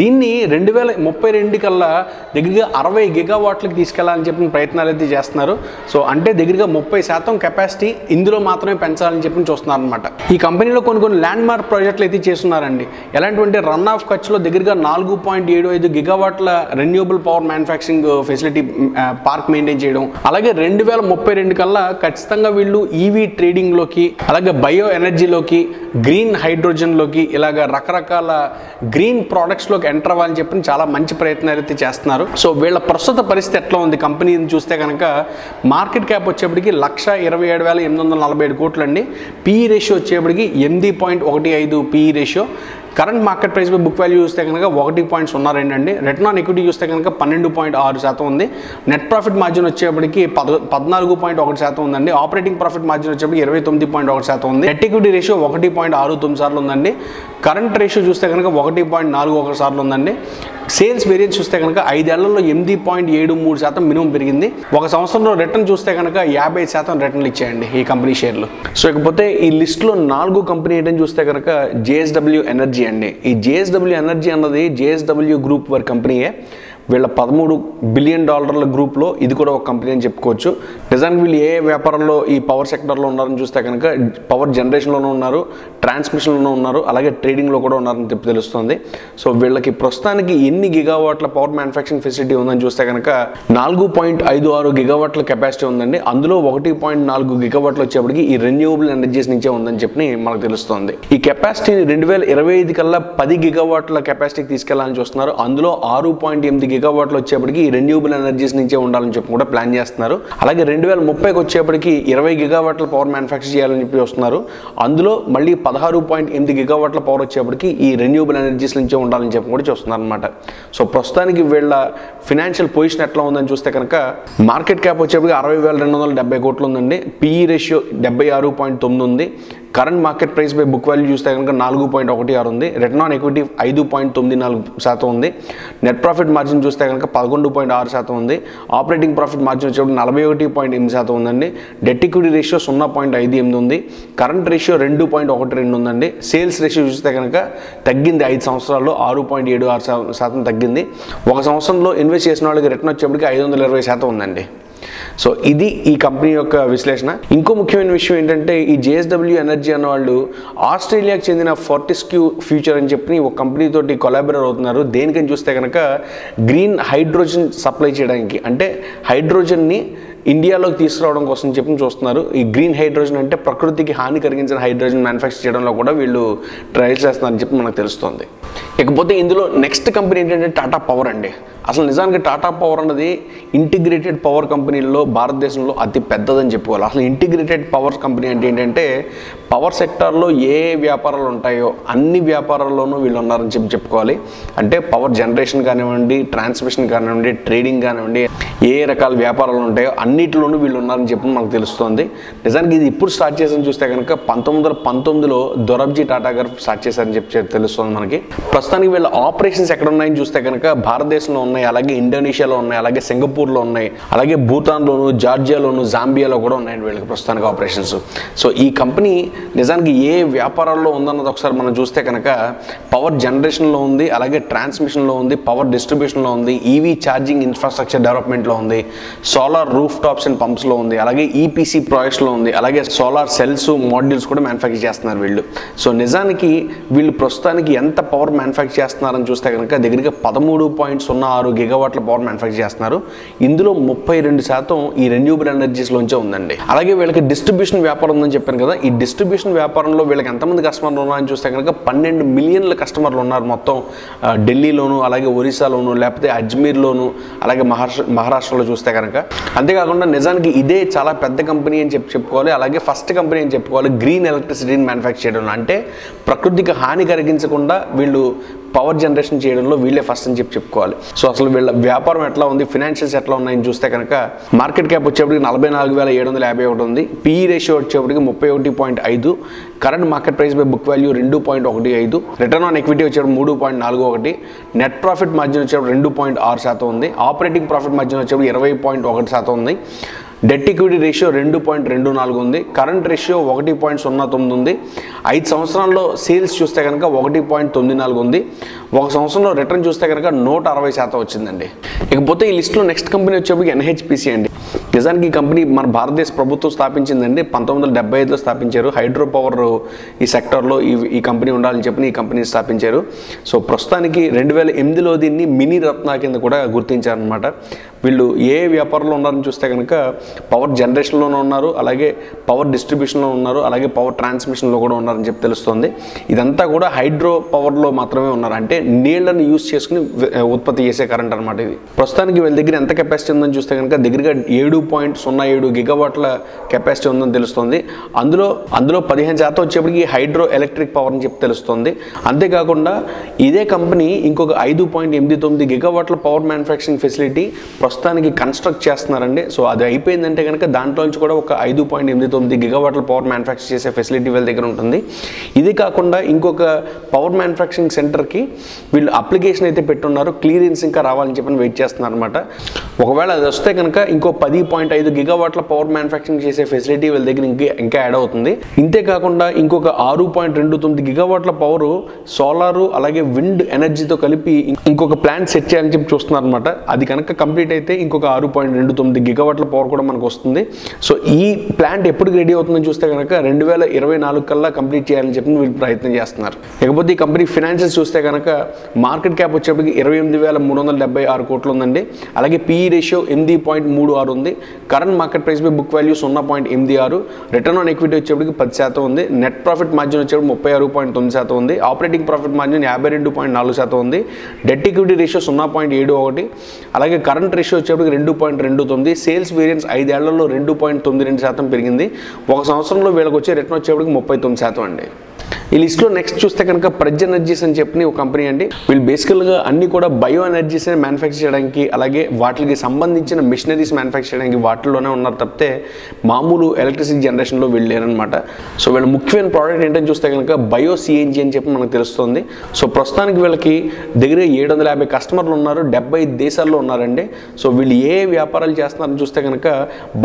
దీన్ని రెండు వేల ముప్పై రెండు కల్లా దగ్గరగా అరవై గిగావాట్లకు తీసుకెళ్ళాలని చెప్పిన ప్రయత్నాలు అయితే చేస్తున్నారు. సో అంటే దగ్గరగా ముప్పై శాతం కెపాసిటీ ఇందులో మాత్రమే పెంచాలని చెప్పి చూస్తున్నారు అనమాట ఈ కంపెనీలో కొన్ని కొన్ని ల్యాండ్ మార్క్ ప్రాజెక్టులు అయితే చేస్తున్నారండి. ఎలాంటివంటే రన్ ఆఫ్ ఖర్చులో దగ్గరగా నాలుగు పాయింట్ ఏడు ఐదు గిగావాట్ల renewable power manufacturing facility park maintain చేయడం. అలాగే రెండు వేల ముప్పై రెండు కల్లా ఖచ్చితంగా వీళ్ళు ఈవీ ట్రేడింగ్లోకి అలాగే బయో ఎనర్జీలోకి గ్రీన్ హైడ్రోజన్లోకి ఇలాగ రకరకాల గ్రీన్ ప్రోడక్ట్స్లోకి ఎంటర్ అవ్వాలని చెప్పి చాలా మంచి ప్రయత్నాలు అయితే చేస్తున్నారు. సో వీళ్ళ ప్రస్తుత పరిస్థితి ఎట్లా ఉంది కంపెనీని చూస్తే కనుక మార్కెట్ క్యాప్ వచ్చేప్పటికి లక్ష ఇరవై ఏడు వేల ఎనిమిది వందల నలభై ఏడు కోట్లు అండి పీఈ రేషియో వచ్చేప్పటికి ఎనిమిది పాయింట్ ఒకటి ఐదు PE ratio current market price by book value చూస్తే కనుక ఒకటి పాయింట్ సున్నా రెండు అండి. రిటర్న్ ఆన్ ఈక్విటీ చూస్తే కనుక పన్నెండు పాయింట్ ఆరు శాతం ఉంది. నెట్ ప్రాఫిట్ మార్జిన్ వచ్చేప్పటికి పద పద్నాలుగు పాయింట్ ఒకటి శాతం ఉందండి. ఆపరేటింగ్ ప్రాఫిట్ మార్జిన్ వచ్చేప్పటికి ఇరవై తొమ్మిది పాయింట్ ఒకటి శాతం ఉంది. నెట్ ఈక్విటీ రేషియో ఒకటి పాయింట్ ఆరు తొమ్మిది సార్లు ఉందండి. కరెంట్ రేషియో చూస్తే కనుక ఒకటి పాయింట్ నాలుగు ఒక సార్లు ఉందండి. సేల్స్ వేరియన్స్ చూస్తే కనుక ఐదేళ్ళలో ఎనిమిది పాయింట్ ఏడు మూడు శాతం మినిమం పెరిగింది. ఒక సంవత్సరంలో రిటర్న్ చూస్తే కనుక యాభై శాతం రిటర్న్లు ఇచ్చేయండి ఈ కంపెనీ షేర్లు. సో ఇకపోతే ఈ లిస్ట్లో నాలుగు కంపెనీ ఏంటని చూస్తే కనుక జేఎస్డబ్ల్యూ ఎనర్జీ అండి. ఈ జేఎస్డబ్ల్యూ ఎనర్జీ అన్నది జేఎస్డబ్ల్యూ గ్రూప్ వారి కంపెనీయే. వీళ్ళ పదమూడు బిలియన్ డాలర్ల గ్రూప్లో ఇది కూడా ఒక కంపెనీ అని చెప్పుకోవచ్చు. నిజానికి వీళ్ళు ఏ వ్యాపారంలో ఈ పవర్ సెక్టర్లో ఉన్నారని చూస్తే కనుక పవర్ జనరేషన్లోనూ ఉన్నారు ట్రాన్స్మిషన్లోనూ ఉన్నారు అలాగే ట్రేడింగ్లో కూడా ఉన్నారని చెప్పి తెలుస్తుంది. సో వీళ్ళకి ప్రస్తుతానికి ఎన్ని గిగావాట్ల పవర్ మ్యానుఫ్యాక్చరింగ్ ఫెసిలిటీ ఉందని చూస్తే కనుక నాలుగు పాయింట్ ఐదు ఆరు గిగావాట్ల కెపాసిటీ ఉందండి. అందులో ఒకటి పాయింట్ నాలుగు గిగావాట్లు వచ్చేప్పటికి ఈ రెన్యూవబుల్ ఎనర్జీస్ నుంచే ఉందని చెప్పి మనకు తెలుస్తుంది. ఈ కెపాసిటీని రెండు వేల ఇరవై ఐదు కల్లా పది గిగావాట్ల కెపాసిటీకి తీసుకెళ్ళాలని చూస్తున్నారు. అందులో ఆరు పాయింట్ ఎనిమిది గిగావాట్లు వచ్చేప్పటికి ఈ ఎనర్జీస్ నుంచే ఉండాలని చెప్పి కూడా ప్లాన్ చేస్తున్నారు. అలాగే రెండు వేల ముప్పైకి వచ్చేప్పటికి ఇరవై గిగావాట్ల పవర్ మ్యానుఫ్యాక్చర్ చేయాలని చెప్పి వస్తున్నారు. అందులో మళ్ళీ పదహారు పాయింట్ ఎనిమిది గిగావాట్ల పవర్ వచ్చేప్పటికి ఈ రెన్యూబుల్ ఎనర్జీస్ నుంచే ఉండాలని చెప్పి కూడా చూస్తున్నారు అనమాట సో ప్రస్తుతానికి వీళ్ళ ఫినాన్షియల్ పొజిషన్ ఎట్లా ఉందని చూస్తే కనుక మార్కెట్ క్యాప్ వచ్చేప్పటికి అరవై వేల రెండు వందల డెబ్బై కోట్లు ఉందండి. పిఈ రేషియో డెబ్బై ఆరు పాయింట్ తొమ్మిది ఉంది. Current market price by book value చూస్తే కనుక నాలుగు పాయింట్ ఒకటి ఆరు ఉంది. రిటర్న్ ఆన్ ఎక్విటీ ఐదు పాయింట్ తొమ్మిది నాలుగు శాతం ఉంది. నెట్ ప్రాఫిట్ మార్జిన్ చూస్తే కనుక పదకొండు పాయింట్ ఆరు శాతం ఉంది. ఆపరేటింగ్ ప్రాఫిట్ మార్జిన్ వచ్చేప్పుడు నలభై ఒకటి పాయింట్ ఎనిమిది శాతం ఉందండి. డెట్ ఈక్విటీ రేషియో సున్నా పాయింట్ ఐదు ఎనిమిది ఉంది. కరెంట్ రేషియో రెండు పాయింట్ ఒకటి రెండు ఉందండి. సేల్స్ రేషియో చూస్తే కనుక తగ్గింది ఐదు సంవత్సరాల్లో ఆరు పాయింట్ ఏడు ఆరు శాతం తగ్గింది. ఒక సంవత్సరంలో ఇన్వెస్ట్ చేసిన వాళ్ళకి రిటర్న్ వచ్చేప్పటికి ఐదు వందల ఇరవై శాతం ఉందండి. సో ఇది ఈ కంపెనీ యొక్క విశ్లేషణ. ఇంకో ముఖ్యమైన విషయం ఏంటంటే ఈ జేఎస్డబ్ల్యూ ఎనర్జీ అన్న వాళ్ళు ఆస్ట్రేలియాకి చెందిన ఫార్టిస్క్యూ ఫ్యూచర్ అని చెప్పి ఒక కంపెనీతోటి కొలాబరేట్ అవుతున్నారు. దేనికని చూస్తే కనుక గ్రీన్ హైడ్రోజన్ సప్లై చేయడానికి. అంటే హైడ్రోజన్ని ఇండియాలోకి తీసుకురావడం కోసం చెప్పి చూస్తున్నారు. ఈ గ్రీన్ హైడ్రోజన్ అంటే ప్రకృతికి హాని కలిగించిన హైడ్రోజన్ మ్యానుఫ్యాక్చర్ చేయడంలో కూడా వీళ్ళు ట్రయల్స్ చేస్తున్నారని చెప్పి మనకు తెలుస్తుంది. ఇకపోతే ఇందులో నెక్స్ట్ కంపెనీ ఏంటంటే టాటా పవర్ అండి. అసలు నిజానికి టాటా పవర్ అన్నది ఇంటిగ్రేటెడ్ పవర్ కంపెనీల్లో భారతదేశంలో అతి పెద్దదని చెప్పుకోవాలి. అసలు ఇంటిగ్రేటెడ్ పవర్ కంపెనీ అంటే ఏంటంటే పవర్ సెక్టార్లో ఏ వ్యాపారాలు ఉంటాయో అన్ని వ్యాపారాల్లోనూ వీళ్ళు ఉన్నారని చెప్పి చెప్పుకోవాలి. అంటే పవర్ జనరేషన్ కానివ్వండి ట్రాన్స్మిషన్ కానివ్వండి ట్రేడింగ్ కానివ్వండి ఏ రకాల వ్యాపారాలు ఉంటాయో అన్ని అన్నిటిలోనూ వీళ్ళు ఉన్నారని చెప్పి మనకు తెలుస్తోంది. నిజానికి ఇది ఇప్పుడు స్టార్ట్ చేసారని చూస్తే కనుక పంతొమ్మిది వందల పంతొమ్మిదిలో దొరబ్జీ టాటా గారు స్టార్ట్ చేశారని చెప్పి తెలుస్తుంది మనకి. ప్రస్తుతానికి వీళ్ళ ఆపరేషన్స్ ఎక్కడ ఉన్నాయని చూస్తే కనుక భారతదేశంలో ఉన్నాయి అలాగే ఇండోనేషియాలో ఉన్నాయి అలాగే సింగపూర్లో ఉన్నాయి అలాగే భూటాన్లోను జార్జియాలోను జాంబియాలో కూడా ఉన్నాయండి వీళ్ళకి ప్రస్తుతానికి ఆపరేషన్స్. సో ఈ కంపెనీ నిజానికి ఏ వ్యాపారాల్లో ఉందన్నది ఒకసారి మనం చూస్తే కనుక పవర్ జనరేషన్లో ఉంది అలాగే ట్రాన్స్మిషన్లో ఉంది పవర్ డిస్ట్రిబ్యూషన్లో ఉంది ఈవీ ఛార్జింగ్ ఇన్ఫ్రాస్ట్రక్చర్ డెవలప్మెంట్లో ఉంది సోలార్ రూఫ్ టాప్స్ అండ్ పంప్స్లో ఉంది అలాగే ఈపీసీ ప్రాజెక్ట్స్లో ఉంది అలాగే సోలార్ సెల్స్ మాడ్యూల్స్ కూడా మ్యానుఫ్యాక్చర్ చేస్తున్నారు వీళ్ళు. సో నిజానికి వీళ్ళు ప్రస్తుతానికి ఎంత పవర్ మ్యానుఫ్యాక్చర్ చేస్తున్నారని చూస్తే కనుక దగ్గరగా పదమూడు పాయింట్ సున్నా ఆరు గిగవాట్ల పవర్ మ్యానుఫ్యాక్చర్ చేస్తున్నారు. ఇందులో ముప్పై రెండు శాతం ఈ రెన్యూబుల్ ఎనర్జీస్లోంచే ఉందండి. అలాగే వీళ్ళకి డిస్ట్రిబ్యూషన్ వ్యాపారం ఉందని చెప్పాను కదా ఈ డిస్ట్రిబ్యూషన్ వ్యాపారంలో వీళ్ళకి ఎంతమంది కస్టమర్లు ఉన్నారని చూస్తే కనుక పన్నెండు మిలియన్ల కస్టమర్లు ఉన్నారు మొత్తం ఢిల్లీలోను అలాగే ఒరిస్సాలోను లేకపోతే అజ్మీర్లోను అలాగే మహారాష్ట్ర మహారాష్ట్రలో చూస్తే కనుక అంతేకాకుండా నిజానికి ఇదే చాలా పెద్ద కంపెనీ అని చెప్పి చెప్పుకోవాలి. అలాగే ఫస్ట్ కంపెనీ అని చెప్పుకోవాలి. గ్రీన్ ఎలక్ట్రిసిటీని మ్యానుఫ్యాక్చర్ చేయడం అంటే ప్రకృతికి హాని కలిగించకుండా వీళ్ళు పవర్ జనరేషన్ చేయడంలో వీళ్ళే ఫస్ట్ అని చెప్పి చెప్పుకోవాలి. సో అసలు వీళ్ళ వ్యాపారం ఎట్లా ఉంది ఫినాన్షియల్స్ ఎట్లా ఉన్నాయని చూస్తే కనుక మార్కెట్ క్యాప్ వచ్చేప్పటికి నలభై నాలుగు వేల ఏడు వందల యాభై ఒకటి ఉంది. పీఈ రేషియో వచ్చేప్పటికి ముప్పై ఒకటి పాయింట్ ఐదు. Current market price by book value రెండు పాయింట్ ఒకటి ఐదు. రిటర్న్ ఆన్ ఎక్విటీ వచ్చేప్పుడు మూడు పాయింట్ నాలుగు ఒకటి. నెట్ ప్రాఫిట్ మార్జిన్ వచ్చేప్పుడు రెండు పాయింట్ ఆరు శాతం ఉంది. ఆపరేటింగ్ ప్రాఫిట్ మార్జిన్ వచ్చేప్పుడు ఇరవై పాయింట్ ఒకటి శాతం ఉంది. డెట్ ఈక్విటీ రేషియో రెండు పాయింట్ రెండు నాలుగు ఉంది. కరెంట్ రేషియో ఒకటి పాయింట్ సున్నా తొమ్మిది ఉంది. ఐదు సంవత్సరాల్లో సేల్స్ చూస్తే కనుక ఒకటి పాయింట్ తొమ్మిది నాలుగు ఉంది. ఒక సంవత్సరంలో రిటర్న్ చూస్తే కనుక నూట అరవై శాతం వచ్చిందండి. ఇకపోతే ఈ లిస్ట్లో నెక్స్ట్ కంపెనీ వచ్చేప్పటికి ఎన్హెచ్పిసి అండి. నిజానికి ఈ కంపెనీ మన భారతదేశ ప్రభుత్వం స్థాపించిందండి పంతొమ్మిది వందల డెబ్బై ఐదులో స్థాపించారు. హైడ్రో పవర్ ఈ సెక్టర్లో ఈ ఈ కంపెనీ ఉండాలని చెప్పి ఈ కంపెనీ స్థాపించారు. సో ప్రస్తుతానికి రెండు వేల ఎనిమిదిలో దీన్ని మినీ రత్న కింద కూడా గుర్తించారనమాట వీళ్ళు ఏ వ్యాపారంలో ఉన్నారని చూస్తే కనుక పవర్ జనరేషన్లోనే ఉన్నారు అలాగే పవర్ డిస్ట్రిబ్యూషన్లో ఉన్నారు అలాగే పవర్ ట్రాన్స్మిషన్లో కూడా ఉన్నారని చెప్పి తెలుస్తుంది. ఇదంతా కూడా హైడ్రో పవర్లో మాత్రమే ఉన్నారు. అంటే నీళ్ళను యూజ్ చేసుకుని ఉత్పత్తి చేసే కరెంట్ అనమాట ఇది. ప్రస్తుతానికి వీళ్ళ దగ్గర ఎంత కెపాసిటీ ఉందని చూస్తే కనుక దగ్గరగా ఏడు పాయింట్ సున్నా ఏడు గిగవాట్ల కెపాసిటీ ఉందని తెలుస్తుంది. అందులో అందులో పదిహేను శాతం వచ్చేప్పటికి హైడ్రో ఎలక్ట్రిక్ పవర్ అని చెప్పి తెలుస్తుంది. అంతేకాకుండా ఇదే కంపెనీ ఇంకొక ఐదు పాయింట్ ఎనిమిది తొమ్మిది గిగవాట్ల పవర్ మ్యానుఫ్యాక్చరింగ్ ఫెసిలిటీ ప్రస్తుతానికి కన్స్ట్రక్ట్ చేస్తున్నారండి. సో అది అయిపోయిందంటే కనుక దాంట్లో నుంచి కూడా ఒక ఐదు పాయింట్ ఎనిమిది తొమ్మిది గిగవాట్ల పవర్ మ్యానుఫ్యాక్చర్ చేసే ఫెసిలిటీ వీళ్ళ దగ్గర ఉంటుంది. ఇది కాకుండా ఇంకొక పవర్ మ్యానుఫ్యాక్చరింగ్ సెంటర్కి వీళ్ళు అప్లికేషన్ అయితే పెట్టున్నారు. క్లియరెన్స్ ఇంకా రావాలని చెప్పి వెయిట్ చేస్తున్నారు అనమాట ఒకవేళ అది వస్తే కనుక ఇంకో పది పాయింట్ ఐదు గిగావాట్ల పవర్ మ్యానుఫ్యాక్చరింగ్ చేసే ఫెసిలిటీ వీళ్ళ దగ్గర ఇంకా ఇంకా యాడ్ అవుతుంది. ఇంతే కాకుండా ఇంకొక ఆరు పాయింట్ రెండు తొమ్మిది గిగావాట్ల పవర్ సోలారు అలాగే విండ్ ఎనర్జీతో కలిపి ఇంకొక ప్లాంట్ సెట్ చేయాలని చెప్పి చూస్తున్నారు అనమాట అది కనుక కంప్లీట్ అయితే ఇంకొక ఆరు పాయింట్ రెండు తొమ్మిది గిగావాట్ల పవర్ కూడా మనకు వస్తుంది. సో ఈ ప్లాంట్ ఎప్పుడు రెడీ అవుతుందని చూస్తే కనుక రెండు వేల ఇరవై నాలుగు కల్లా కంప్లీట్ చేయాలని చెప్పి వీళ్ళు ప్రయత్నం చేస్తున్నారు. ఇకపోతే ఈ కంపెనీ ఫినాన్షియల్స్ చూస్తే కనుక మార్కెట్ క్యాప్ వచ్చేప్పటికి ఇరవై ఎనిమిది వేల మూడు వందల డెబ్బై ఆరు కోట్లు ఉందండి. అలాగే పీఈ రేషియో ఎనిమిది పాయింట్ మూడు ఆరు ఉంది. Current market price by book value సున్నా పాయింట్ ఎనిమిది ఆరు రిటర్న్ ఆన్ ఈక్విటీ వచ్చేప్పటికి పది శాతం ఉంది. నెట్ ప్రాఫిట్ మార్జిన్ వచ్చేప్పుడు ముప్పై ఆరు పాయింట్ తొమ్మిది శాతం ఉంది. ఆపరేటింగ్ ప్రాఫిట్ మార్జిన్ యాభై రెండు పాయింట్ నాలుగు శాతం ఉంది. డెట్ ఈక్విటీ రేషియో సున్నా పాయింట్ ఏడు ఒకటి. అలాగే కరెంట్ రేషియో వచ్చేప్పటికి రెండు పాయింట్ రెండు తొమ్మిది. సేల్స్ వేరియన్స్ ఐదేళ్ళలో రెండు పాయింట్ తొమ్మిది రెండు శాతం పెరిగింది. ఒక సంవత్సరంలో వీళ్ళకి వచ్చే రిటర్న్ వచ్చేప్పటికి ముప్పై తొమ్మిది శాతం అండి. ఈ లిస్ట్లో నెక్స్ట్ చూస్తే కనుక ప్రజ్ ఎనర్జీస్ అని చెప్పి ఒక కంపెనీ అండి. వీళ్ళు బేసికల్గా అన్ని కూడా బయో ఎనర్జీస్ మ్యానుఫ్యాక్చర్ చేయడానికి అలాగే వాటికి సంబంధించిన మిషనరీస్ మ్యానుఫ్యాక్చర్ చేయడానికి వాటిల్లోనే ఉన్నారు తప్పితే మామూలు ఎలక్ట్రిసిటీ జనరేషన్లో వీళ్ళు లేరనమాట సో వీళ్ళ ముఖ్యమైన ప్రోడక్ట్ ఏంటని చూస్తే కనుక బయో సిఎన్జీ అని చెప్పి మనకు తెలుస్తుంది. సో ప్రస్తుతానికి వీళ్ళకి దగ్గర ఏడు వందల యాభై కస్టమర్లు ఉన్నారు డెబ్బై దేశాల్లో ఉన్నారండి. సో వీళ్ళు ఏ వ్యాపారాలు చేస్తున్నారని చూస్తే కనుక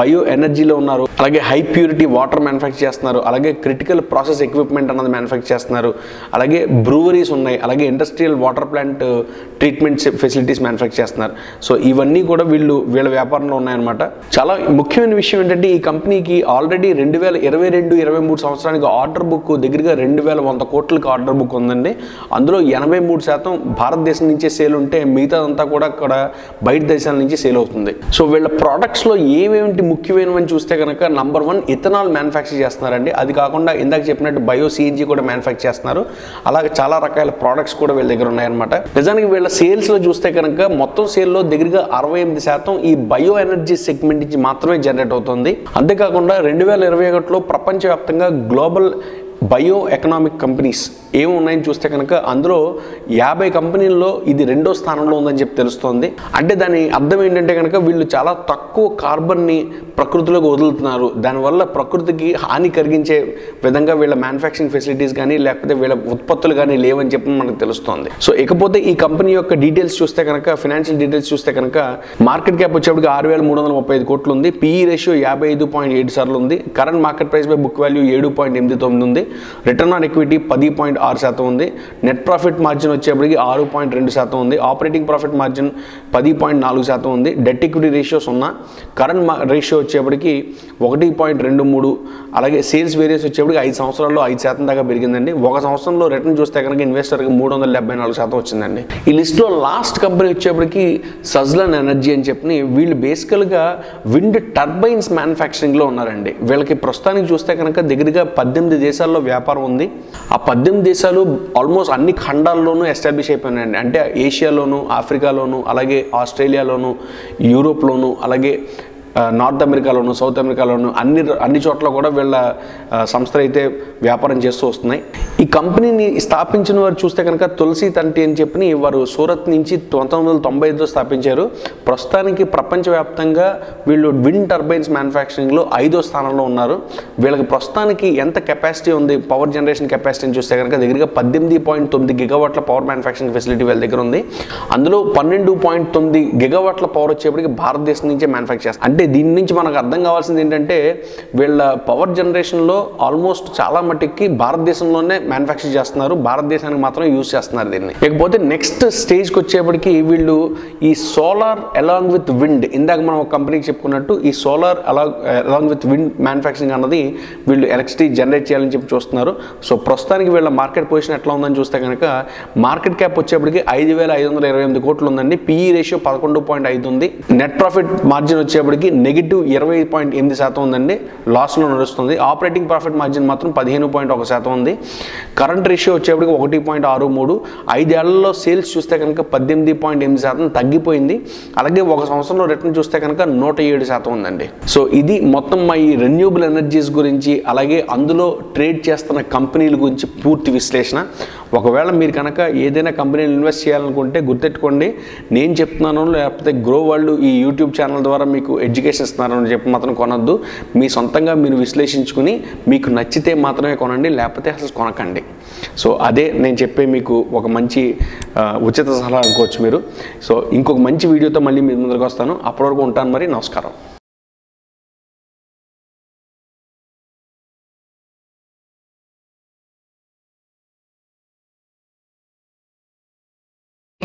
బయో ఎనర్జీలో ఉన్నారు. అలాగే హై ప్యూరిటీ వాటర్ మ్యానుఫ్యాక్చర్ చేస్తున్నారు. అలాగే క్రిటికల్ ప్రాసెస్ ఎక్విప్మెంట్ అన్నది మ్యానుఫ్యాక్చర్ చేస్తున్నారు. అలాగే బ్రూవరీస్ ఉన్నాయి. అలాగే industrial water plant treatment facilities manufacture చేస్తున్నారు. సో ఇవన్నీ కూడా వీళ్ళు వీళ్ళ వ్యాపారంలో ఉన్నాయన్నమాట. చాలా ముఖ్యమైన విషయం ఏంటంటే ఈ కంపెనీకి ఆల్రెడీ రెండు వేల ఇరవై రెండు ఇరవై మూడు సంవత్సరానికి ఆర్డర్ బుక్ దగ్గరగా రెండు వేల వంద కోట్లకి ఆర్డర్ బుక్ ఉందండి. అందులో ఎనభై మూడు శాతం భారతదేశం నుంచే సేల్ ఉంటే మిగతాదంతా కూడా అక్కడ బయట దేశాల నుంచి సేల్ అవుతుంది. సో వీళ్ళ ప్రోడక్ట్స్లో ఏమేమిటి ముఖ్యమైనవని చూస్తే కనుక నంబర్ వన్ ఇథనాల్ మ్యానుఫ్యాక్చర్ చేస్తున్నారండి. అది కాకుండా ఇందాక చెప్పినట్టు బయో సిఎన్జీ కూడా మ్యానుఫ్యాక్చర్ చేస్తున్నారు. అలాగే చాలా రకాల ప్రోడక్ట్స్ కూడా వీళ్ళ దగ్గర ఉన్నాయన్నమాట. నిజానికి వీళ్ళ సేల్స్లో చూస్తే కనుక మొత్తం సేల్లో దగ్గరగా అరవై ఎనిమిది శాతం ఈ బయో ఎనర్జీ సెగ్మెంట్ నుంచి మాత్రమే జనరేట్ అవుతుంది. అంతేకాకుండా రెండు వేల ఇరవై ఒకటిలో ప్రపంచవ్యాప్తంగా గ్లోబల్ బయో ఎకనామిక్ కంపెనీస్ ఏమున్నాయని చూస్తే కనుక అందులో యాభై కంపెనీల్లో ఇది రెండో స్థానంలో ఉందని చెప్పి తెలుస్తోంది. అంటే దాని అర్థం ఏంటంటే కనుక వీళ్ళు చాలా తక్కువ కార్బన్ని ప్రకృతిలోకి వదులుతున్నారు. దానివల్ల ప్రకృతికి హాని కలిగించే విధంగా వీళ్ళ మ్యానుఫ్యాక్చరింగ్ ఫెసిలిటీస్ కానీ లేకపోతే వీళ్ళ ఉత్పత్తులు కానీ లేవని చెప్పి మనకు తెలుస్తోంది. సో ఇకపోతే ఈ కంపెనీ యొక్క డీటెయిల్స్ చూస్తే కనుక ఫినాన్షియల్ డీటెయిల్స్ చూస్తే కనుక మార్కెట్ క్యాప్ వచ్చేప్పటికి ఆరు వేల మూడు వందల ముప్పై ఐదు కోట్లు ఉంది. పీఈ రేషియో యాభై ఐదు పాయింట్ ఏడు సార్లు ఉంది. Current market price by book value ఏడు పాయింట్ ఎనిమిది తొమ్మిది ఉంది. రిటర్న్ ఆన్ ఈక్విటీ పది పాయింట్ ఆరు శాతం ఉంది. నెట్ ప్రాఫిట్ మార్జిన్ వచ్చేప్పటికి ఆరు పాయింట్ రెండు శాతం ఉంది. ఆపరేటింగ్ ప్రాఫిట్ మార్జిన్ పది పాయింట్ నాలుగు శాతం ఉంది. డెట్ ఈక్విటీ రేషియో సున్నా. కరెంట్ రేషియో వచ్చేప్పటికి ఒకటి పాయింట్ రెండు మూడు. అలాగే సేల్స్ వేరియన్స్ వచ్చేప్పటికి ఐదు సంవత్సరాల్లో ఐదు శాతం దాకా పెరిగిందండి. ఒక సంవత్సరంలో రిటర్న్ చూస్తే కనుక ఇన్వెస్టర్కి మూడు వందల డెబ్బై నాలుగు శాతం వచ్చిందండి. ఈ లిస్ట్లో లాస్ట్ కంపెనీ వచ్చేప్పటికి సజ్లన్ ఎనర్జీ అని చెప్పి వీళ్ళు బేసికల్గా విండ్ టర్బైన్స్ మ్యానుఫ్యాక్చరింగ్లో ఉన్నారండి. వీళ్ళకి ప్రస్తుతానికి చూస్తే కనుక దగ్గరగా పద్దెనిమిది దేశాల్లో వ్యాపారం ఉంది. ఆ పద్దెనిమిది దేశాలు ఆల్మోస్ట్ అన్ని ఖండాల్లోనూ ఎస్టాబ్లిష్ అయిపోయినాయండి. అంటే ఏషియాలోను ఆఫ్రికాలోను అలాగే ఆస్ట్రేలియాలోను యూరోప్లోను అలాగే నార్త్ అమెరికాలోను సౌత్ అమెరికాలోను అన్ని అన్ని చోట్ల కూడా వీళ్ళ సంస్థలు అయితే వ్యాపారం చేస్తూ వస్తున్నాయి. ఈ కంపెనీని స్థాపించిన వారు చూస్తే కనుక తులసి తంటి అని చెప్పి వారు సూరత్ నుంచి పంతొమ్మిది వందల తొంభై ఐదులో స్థాపించారు. ప్రస్తుతానికి ప్రపంచవ్యాప్తంగా వీళ్ళు విండ్ టర్బైన్స్ మ్యానుఫ్యాక్చరింగ్లో ఐదో స్థానంలో ఉన్నారు. వీళ్ళకి ప్రస్తుతానికి ఎంత కెపాసిటీ ఉంది పవర్ జనరేషన్ కెపాసిటీని చూస్తే కనుక దగ్గరగా పద్దెనిమిది పాయింట్ తొమ్మిది గిగవాట్ల పవర్ మ్యానుఫ్యాక్చరింగ్ ఫెసిలిటీ వీళ్ళ దగ్గర ఉంది. అందులో పన్నెండు పాయింట్ తొమ్మిది గిగవాట్ల పవర్ వచ్చేప్పటికి భారతదేశం నుంచే మ్యానుఫ్యాక్చర్ చేస్తారు అంటే దీని నుంచి మనకు అర్థం కావాల్సింది ఏంటంటే వీళ్ళ పవర్ జనరేషన్లో ఆల్మోస్ట్ చాలా మట్టుకి భారతదేశంలోనే మ్యానుఫ్యాక్చర్ చేస్తున్నారు. భారతదేశానికి మాత్రం యూజ్ చేస్తున్నారు దీన్ని. ఇకపోతే నెక్స్ట్ స్టేజ్కి వచ్చేప్పటికి వీళ్ళు ఈ సోలార్ అలాంగ్ విత్ విండ్ ఇందాక మనం ఒక కంపెనీకి చెప్పుకున్నట్టు ఈ solar along along with wind manufacturing అన్నది వీళ్ళు ఎలక్ట్రిసిటీ జనరేట్ చేయాలని చెప్పి చూస్తున్నారు. సో ప్రస్తుతానికి వీళ్ళ మార్కెట్ పొజిషన్ ఎట్లా ఉందని చూస్తే కనుక మార్కెట్ క్యాప్ వచ్చేప్పటికి ఐదు వేల ఐదు వందల ఇరవై ఎనిమిది కోట్లు ఉందండి. పీఈ రేషియో పదకొండు పాయింట్ ఐదు ఉంది. నెట్ ప్రాఫిట్ మార్జిన్ వచ్చేప్పటికి నెగిటివ్ ఇరవై పాయింట్ ఎనిమిది శాతం ఉందండి. లాస్లో నడుస్తుంది. ఆపరేటింగ్ ప్రాఫిట్ మార్జిన్ మాత్రం పదిహేను పాయింట్ ఒక శాతం ఉంది. కరెంట్ రేషియో వచ్చేప్పటికి ఒకటి పాయింట్ ఆరు మూడు. ఐదేళ్ళలో సేల్స్ చూస్తే కనుక పద్దెనిమిది పాయింట్ ఎనిమిది శాతం తగ్గిపోయింది. అలాగే ఒక సంవత్సరంలో రిటర్న్ చూస్తే కనుక నూట ఏడు శాతం ఉందండి. సో ఇది మొత్తం మా ఈ రెన్యూబుల్ ఎనర్జీస్ గురించి అలాగే అందులో ట్రేడ్ చేస్తున్న కంపెనీల గురించి పూర్తి విశ్లేషణ. ఒకవేళ మీరు కనుక ఏదైనా కంపెనీలు ఇన్వెస్ట్ చేయాలనుకుంటే గుర్తెట్టుకోండి నేను చెప్తున్నాను లేకపోతే గ్రో వాళ్ళు ఈ యూట్యూబ్ ఛానల్ ద్వారా మీకు ఎడ్యుకేషన్ ఇస్తున్నారని చెప్పి మాత్రం కొనొద్దు. మీ సొంతంగా మీరు విశ్లేషించుకుని మీకు నచ్చితే మాత్రమే కొనండి లేకపోతే అసలు కొనకండి. సో అదే నేను చెప్పే మీకు ఒక మంచి ఉచిత సలహా అనుకోవచ్చు మీరు. సో ఇంకొక మంచి వీడియోతో మళ్ళీ మీ ముందరికి వస్తాను. అప్పటివరకు ఉంటాను మరి. నమస్కారం.